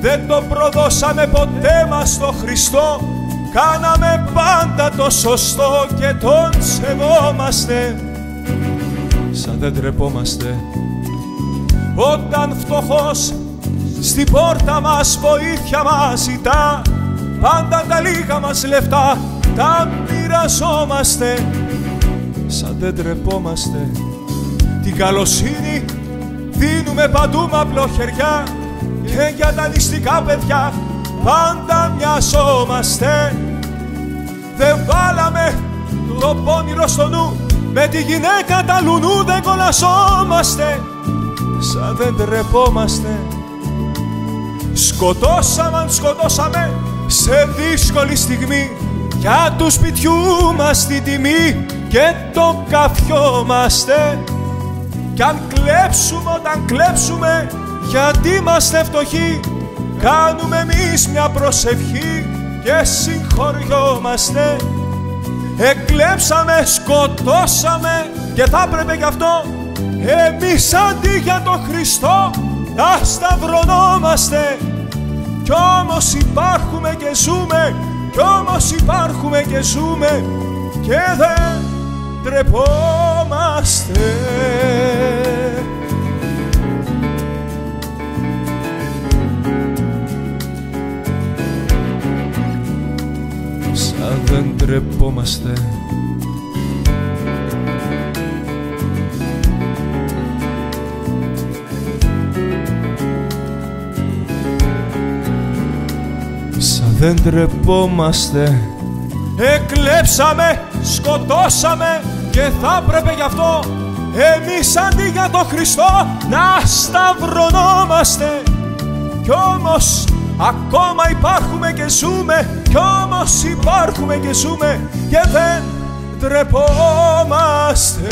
δεν το προδώσαμε ποτέ μας στο Χριστό. Κάναμε πάντα το σωστό και τον σεβόμαστε. Σαν δεν τρεπόμαστε. Όταν φτωχός στην πόρτα μας βοήθεια μας ζητά Πάντα τα λίγα μας λεφτά τα μοιραζόμαστε. Σαν δεν τρεπόμαστε. Την καλοσύνη δίνουμε παντού με απλοχεριά Και για τα νηστικά παιδιά πάντα μοιαζόμαστε. Δεν βάλαμε το πόνιρο στο νου Με τη γυναίκα τα λουνού δεν κολασόμαστε Σαν δεν τρεπόμαστε. Σκοτώσαμε αν σκοτώσαμε σε δύσκολη στιγμή. Για τους σπιτιού μας τη τιμή και το καφιόμαστε κι αν κλέψουμε όταν κλέψουμε γιατί είμαστε φτωχοί κάνουμε εμείς μια προσευχή και συγχωριόμαστε. Εκλέψαμε, σκοτώσαμε και θα έπρεπε γι' αυτό εμείς αντί για τον Χριστό να σταυρωνόμαστε. Κι όμως υπάρχουμε και ζούμε κι όμως υπάρχουμε και ζούμε και δεν τρεπόμαστε Σαν δεν τρεπόμαστε. Δεν τρεπόμαστε. Εκλέψαμε, σκοτώσαμε και θα έπρεπε γι' αυτό εμείς αντί για τον Χριστό να σταυρωνόμαστε. Κι όμως ακόμα υπάρχουμε και ζούμε κι όμως υπάρχουμε και ζούμε και δεν τρεπόμαστε